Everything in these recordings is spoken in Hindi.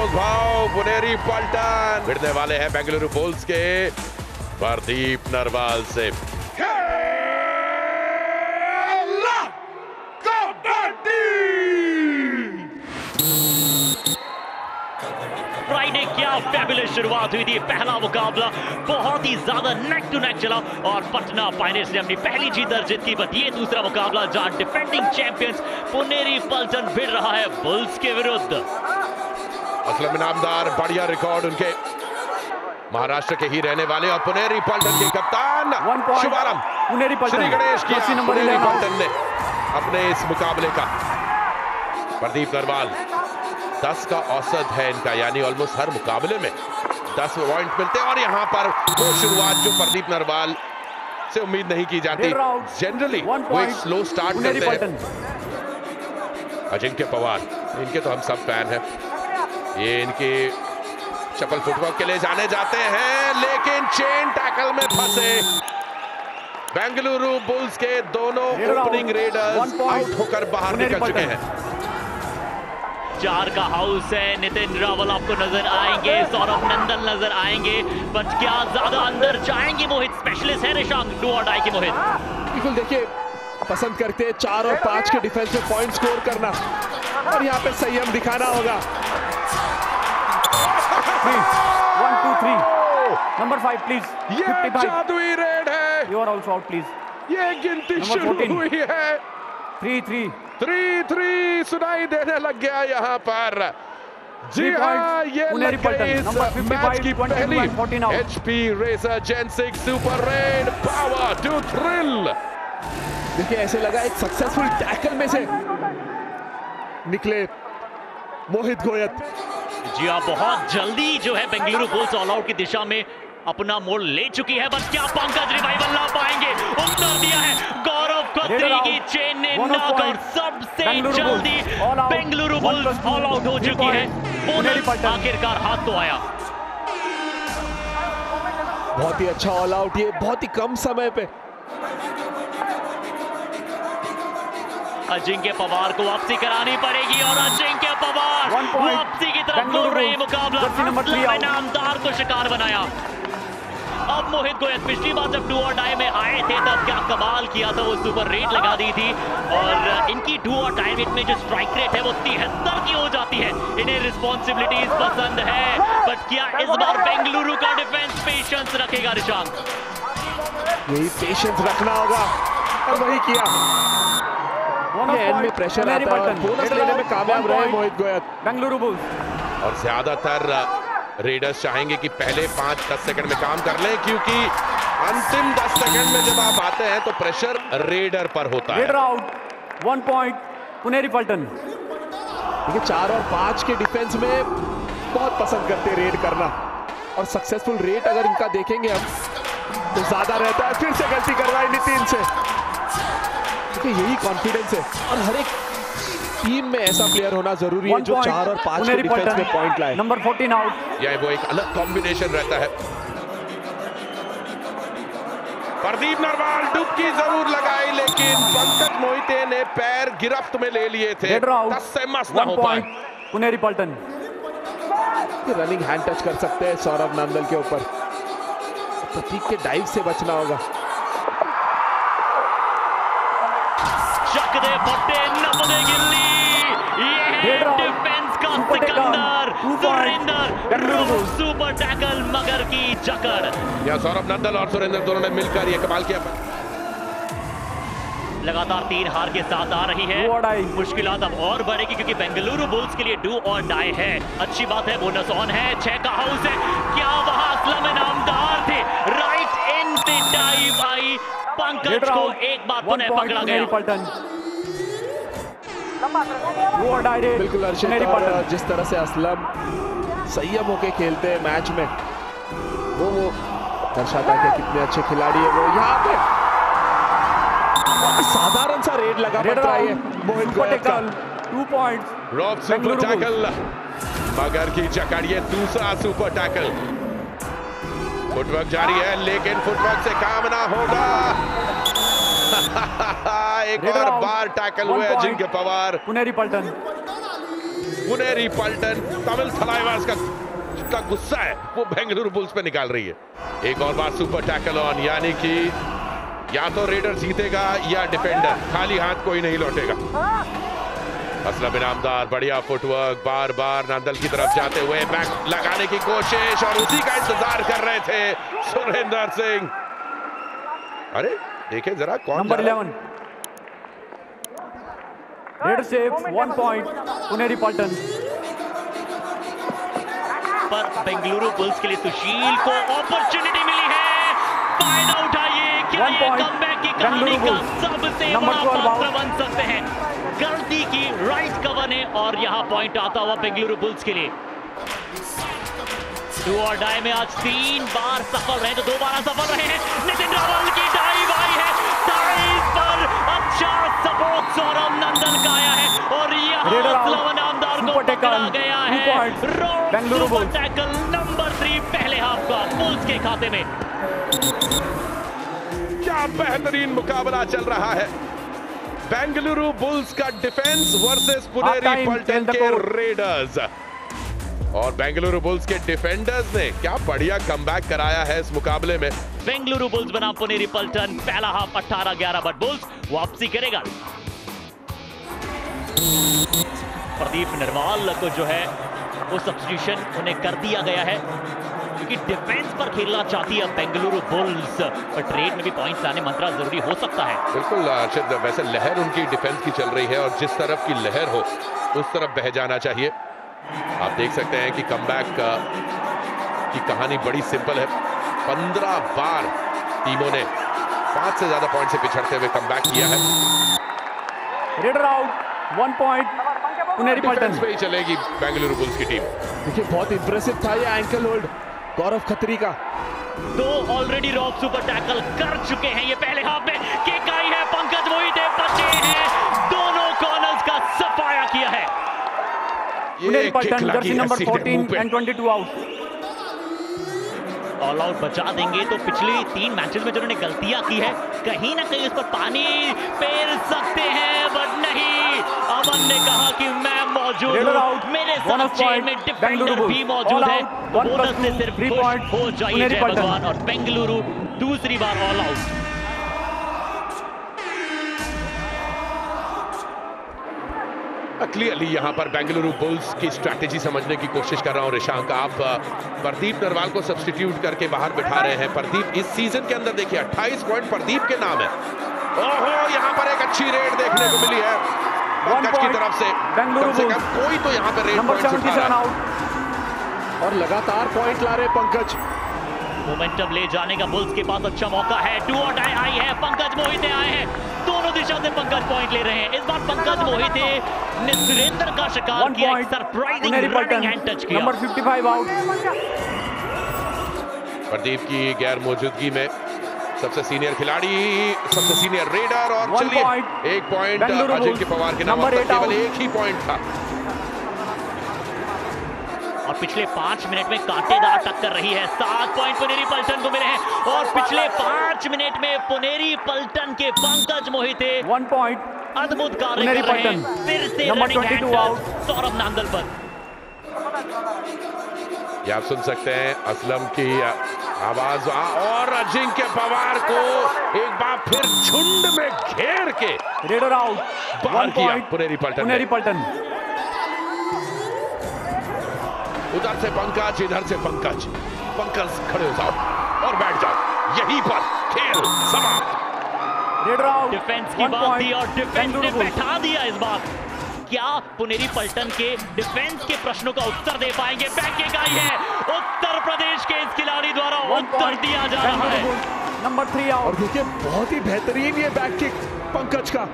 संतोष भाव पुनेरी पलटन। भिड़ने वाले हैं बेंगलुरु बुल्स के प्रदीप नरवाल से। क्या शुरुआत हुई थी, पहला मुकाबला। बहुत ही ज़्यादा नेक टू नेक चला और पटना पायरेट्स ने अपनी पहली जीत दर्ज की, बट ये दूसरा मुकाबला जहाँ डिफेंडिंग चैंपियंस पुनेरी पलटन भिड़ रहा है बुल्स के विरुद्ध। असलम इनामदार बढ़िया रिकॉर्ड उनके महाराष्ट्र के ही रहने वाले और पुनेरी पलटन के कप्तान शुभारंभ। श्री गणेश की नंबर पुनेरी 11 पलटन ने अपने इस मुकाबले का। प्रदीप नरवाल 10 का औसत है इनका यानी ऑलमोस्ट हर मुकाबले में 10 पॉइंट मिलते हैं। और यहाँ पर वो शुरुआत जो प्रदीप नरवाल से उम्मीद नहीं की जाती जनरली वो एक स्लो स्टार्ट करते हैं। अजिंक्य पवार इनके तो हम सब फ़ैन हैं। ये इनके चपल फुटबॉल के लिए जाने जाते हैं लेकिन चेन टैकल में फंसे। बेंगलुरु बुल्स के दोनों ओपनिंग रेडर्स आउट होकर बाहर निकल चुके हैं। चार का हाउस है नितिन रावल आपको नज़र आएँगे सौरभ नंदन नज़र आएँगे बट क्या ज़्यादा अंदर जाएँगे मोहित स्पेशलिस्ट है निशांक डू और डाई के मोहित। बिल्कुल देखिए पसंद करते हैं चार और पाँच के डिफेंसिव पॉइंट स्कोर करना। और यहाँ पे संयम दिखाना होगा। Three one two three number five please ये जादुई रेड है। You are also out please ये गिनती शुरू हुई है। थ्री थ्री थ्री थ्री सुनाई देने लग गया यहाँ पर। जी हाँ ये लग गई इस मैच की पहली and 14 out. HP racer gen six super raid power to thrill देखिए ऐसे लगा एक सक्सेसफुल टैकल में से निकले मोहित गोयत। जी हाँ बहुत जल्दी जो है बेंगलुरु बुल्स ऑल आउट की दिशा में अपना मोड़ ले चुकी है बस क्या पंकज रिवाइवल ला पाएँगे? उत्तर दिया है गौरव खत्री की चेन ने नॉकआउट सबसे जल्दी. बेंगलुरु बुल्स ऑल आउट हो चुकी है। बोनस आखिरकार हाथ तो आया। बहुत ही अच्छा ऑल आउट ये बहुत ही कम समय पे। अजिंक्य पवार को वापसी करानी पड़ेगी और अजिंक्य पवार वापसी की तरफ़ दौड़ रहे. मुकाबला. इनामदार को शिकार बनाया। अब मोहित गोयल पिछली बार जब डू और डाई में आए थे तब क्या कमाल किया था वो सुपर रेट लगा दी थी। और इनकी डू और डाई रेट में जो स्ट्राइक रेट है वो तिहत्तर की हो जाती है। इन्हें रिस्पॉन्सिबिलिटीज पसंद है। बट क्या इस बार बेंगलुरु का डिफेंस पेशेंस रखेगा निशांक यही पेशेंस रखना होगा। और वही किया। में प्रेशर आता है और बोनस लेने में कामयाब रहे मोहित गोयत बेंगलुरु बुल्स और ज़्यादातर रेडर्स चाहेंगे कि पहले पाँच दस सेकंड में काम कर लें क्योंकि अंतिम दस सेकंड में जब आप आते हैं तो प्रेशर रेडर पर होता है। Raider out one point Puneri Paltan देखिए चार और पाँच के डिफेंस में बहुत पसंद करते रेड करना। और सक्सेसफुल रेट अगर इनका देखेंगे हम तो ज़्यादा रहता है फिर से गलती करवाई नितिन से। देखिए यही कॉन्फिडेंस है। और हर एक टीम में ऐसा प्लेयर होना ज़रूरी है जो चार और पाँच के डिफेंस में पॉइंट लाए। नंबर फोर्टीन आउट या वो एक अलग कॉम्बिनेशन रहता है। प्रदीप नरवाल डुबकी ज़रूर लगाई लेकिन पंकज मोहिते ने पैर गिरफ्त में ले लिए थे। से हो पाए। Puneri Paltan running hand touch कर सकते हैं सौरभ नंदल के ऊपर। प्रतीक के डाइव से बचना होगा। दे फटे नपदे गिल्ली. ये है. डिफेंस का. सिकंदर. सुरेंदर. सुपर टैकल मगर की जकड़. या सौरभ नंदल और सुरेंद्र दोनों ने मिलकर ये कमाल किया। लगातार तीन हार के साथ आ रही है. मुश्किलात अब और बढ़ेगी क्योंकि बेंगलुरु बुल्स के लिए डू और डाई है। अच्छी बात है बोनस ऑन है। छह का हाउस है। क्या वहाँ असलम इनामदार थे? राइट इन डाइव आई। पंकज को एक बार पुनः पकड़ा गया। बिल्कुल जिस तरह से असलम संयम होके खेलते हैं मैच में। वो वो दर्शाता है कितने अच्छे खिलाड़ी है वो। यहाँ पे साधारण सा रेड लगा रेडर पड़ता है Mohit Goyal two points rob super tackle मगर की जकड़ ये दूसरा सुपर टैकल फुटवर्क जारी है लेकिन फुटवर्क से काम ना होगा। एक और बार टैकल हुए. अजिंक्य पवार। पुनेरी पलटन पुनेरी पल्टन तमिल थलाइवास का का गुस्सा है। वो बेंगलुरु बुल्स पे निकाल रही है। एक और बार सुपर टैकल ऑन यानी कि या तो रेडर जीतेगा या डिफेंडर खाली हाथ कोई नहीं लौटेगा। असलम इनामदार बढ़िया फुटवर्क बार बार नंदल की तरफ़ जाते हुए बैक लगाने की कोशिश और उसी का इंतज़ार कर रहे थे सुरेंद्र सिंह। अरे देखे जरा कौन number? Eleven raid save one point Puneri Paltan पर बेंगलुरु बुल्स के लिए सुशील को अपॉर्चुनिटी मिली है। फ़ायदा उठाइए क्या ये कमबैक की कहानी का सबसे बड़ा पात्र बन सकते हैं। गलती की राइट कवर ने और यहाँ पॉइंट आता हुआ बेंगलुरु बुल्स के लिए। डू और डाई में आज तीन बार सफल रहे तो दो बार असफल रहे हैं। नितिन रावल की डाइव आई है। डाइव पर अच्छा सपोर्ट सौरभ नंदन का आया है और यहाँ इनामदार को पकड़ा गया है. बेंगलुरु टैकल नंबर थ्री पहले हाफ़ का बुल्स के खाते में। क्या बेहतरीन मुकाबला चल रहा है। बेंगलुरु बुल्स का डिफेंस वर्सेस पुनेरी पल्टन के रेडर्स और बेंगलुरु बुल्स के डिफेंडर्स ने क्या बढ़िया कमबैक कराया है इस मुकाबले में। बेंगलुरु बुल्स बना पुनेरी पल्टन पहला हाफ़ 18-11 बट बुल्स वापसी करेगा। प्रदीप नरवाल को जो है वो सब्स्टिट्यूशन उन्हें कर दिया गया है क्योंकि डिफेंस पर खेलना चाहती है बेंगलुरु बुल्स। पर ट्रेड में भी पॉइंट्स लाने मंत्रा ज़रूरी हो सकता है। बिल्कुल अर्षद वैसे लहर उनकी डिफेंस की चल रही है और जिस तरफ़ की लहर हो उस तरफ़ बह जाना चाहिए। आप देख सकते हैं कि कमबैक की कहानी बड़ी सिंपल है। पंद्रह बार टीमों ने पाँच से ज़्यादा पॉइंट से पिछड़ते हुए कमबैक किया है। Raider out one point Puneri Paltan पे ही चलेगी बेंगलुरु बुल्स की टीम देखिए बहुत इंप्रेसिव था ये एंकल होल्ड गौरव खत्री का। दो ऑलरेडी रॉक सुपर टैकल कर चुके हैं ये पहले हाफ़ में। किक आई है पंकज मोहित पुनेरी किक पल्टन लगी जर्सी नंबर सीधे मुँह 14 पे। 22 आउट ऑल आउट बचा देंगे तो पिछले तीन मैचेस में जिन्होंने गलतियाँ की है कहीं ना कहीं उस पर पानी फेर सकते हैं बट नहीं। अमन ने कहा कि मैं मौजूद हूँ। मेरे साथ चेन में डिफेंडर भी मौजूद है। बोनस से सिर्फ़. हो जाइए जय भगवान और बेंगलुरु दूसरी बार ऑल आउट क्लियरली यहाँ पर बेंगलुरु बुल्स की स्ट्रैटेजी समझने की कोशिश कर रहा हूँ रिशांक। आप प्रदीप नरवाल को सब्सटीट्यूट करके बाहर बिठा रहे हैं। प्रदीप इस सीज़न के अंदर देखिए 28 पॉइंट प्रदीप के नाम है। ओहो यहाँ पर एक अच्छी रेड देखने को मिली है। पंकज की तरफ़ से बेंगलुरु कम से कम कोई तो यहाँ पर रेड नंबर पॉइंट उठा 77 रहा आउट और लगातार पॉइंट ला रहे पंकज। मोमेंटम ले जाने का बुल्स के पास अच्छा मौका है। टू और डाई आई है पंकज मोहिते आए हैं। दोनों दिशा से पंकज पॉइंट ले रहे हैं। इस बार पंकज मोहिते ने सुरेंद्र का शिकार किया एक सरप्राइजिंग रनिंग हैंड टच किया। नंबर 55 आउट प्रदीप की गैर मौजूदगी में सबसे सीनियर खिलाड़ी सबसे सीनियर रेडर और चलिए एक पॉइंट अजिंक्य Bulls. पवार के नाम eight केवल एक ही पॉइंट था। पिछले पाँच मिनट में कांटेदार टक्कर रही है। सात पॉइंट पुनेरी पल्टन को मिले हैं और पिछले पाँच मिनट में पुनेरी पल्टन के पंकज मोहिते वन पॉइंट अद्भुत कार्य कर रहे हैं। फिर से Number running 22 hand out. Touch Saurabh Nangal पर। ये आप सुन सकते हैं? असलम की आवाज़ आ- और अजिंक्य पवार को एक बार फिर झुंड में घेर के रेडर आउट पुनेरी पल्टन। पुनेरी पल्टन। उधर से पंकज इधर से पंकज। पंकज खड़े हो जाओ और बैठ जाओ। यहीं पर खेल समाप्त। डिफेंस की बात थी और डिफेंस ने बैठा दिया इस बार। क्या पुनेरी पल्टन के डिफेंस के प्रश्नों का उत्तर दे पाएँगे? बैक किक आई है। उत्तर प्रदेश के इस खिलाड़ी द्वारा उत्तर दिया जा रहा है। नंबर थ्री और देखिए बहुत ही बेहतरीन ये बैक किक पंकज का।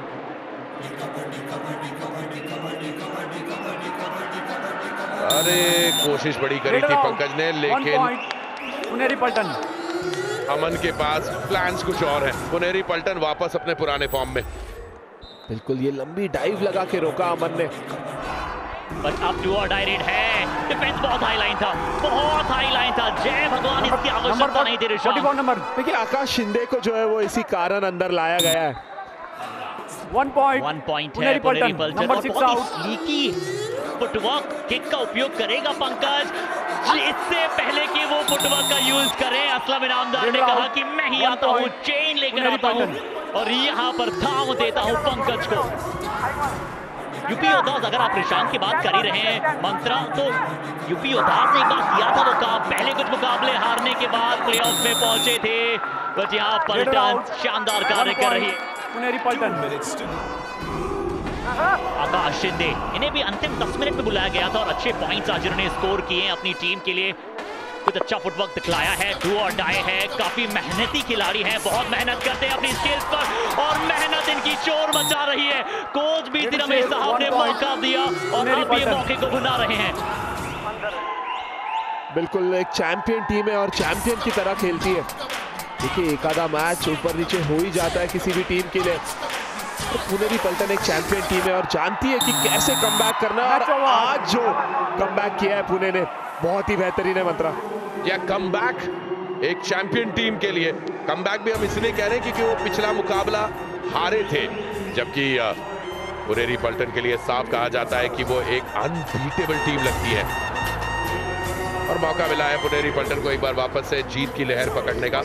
अरे कोशिश बड़ी करी थी पंकज ने लेकिन पुनेरी पल्टन। अमन के पास प्लान्स कुछ और हैं। पुनेरी पल्टन वापस अपने पुराने फॉर्म में। बिल्कुल ये लंबी डाइव लगा के रोका अमन ने। बट अब डू और डायरेक्ट है। डिफेंस बहुत हाई लाइन था। बहुत हाई लाइन था। जय भगवान इसकी आवश्यकता नहीं थी ऋषभ 44 नंबर देखिए आकाश शिंदे को जो है वो इसी कारण अंदर लाया गया है। वन पॉइंट वन पॉइंट है number six out sleeky footwork kick का उपयोग करेगा पंकज। इससे पहले कि वो फुटवर्क का यूज़ करें असलम इनामदार ने कहा कि मैं ही आता हूँ चेन लेकर आता हूँ। और यहाँ पर धाम देता हूँ पंकज को। यूपी योद्धास अगर आप प्रशांत की बात कर ही रहे हैं मंत्रा तो यूपी योद्धास ने एक बार किया था वो काम। पहले कुछ मुकाबले हारने के बाद प्लेऑफ में पहुँचे थे। यहाँ पलटन शानदार कार्य कर रही है। आकाश शिंदे इन्हें भी अंतिम 10 मिनट में बुलाया गया था और अच्छे पॉइंट्स आज इन्होंने स्कोर किए अपनी टीम के लिए। कुछ अच्छा फुटवर्क दिखलाया है डू और डाई है काफ़ी मेहनती खिलाड़ी हैं बहुत मेहनत करते हैं अपनी स्किल्स पर और मेहनत इनकी चोर मचा रही है। कोच भी रमेश साहब ने मौका दिया और अब ये मौके को बुला रहे हैं। बिल्कुल एक चैंपियन टीम है और चैंपियन की तरह खेलती है। देखिए एक आधा मैच ऊपर नीचे हो ही जाता है किसी भी टीम के लिए। तो पुनेरी पलटन एक चैंपियन टीम है और जानती है कि कैसे कमबैक करना है। और आज जो कमबैक किया है पुणे ने बहुत ही बेहतरीन है मंत्रा। या कम एक चैंपियन टीम के लिए। कम भी हम इसलिए कह रहे हैं क्योंकि वो पिछला मुकाबला हारे थे जबकि पुनेरी पलटन के लिए साफ़ कहा जाता है कि वो एक अनबीटेबल टीम लगती है। और मौका मिला है पुनेरी पलटन को एक बार वापस से जीत की लहर पकड़ने का।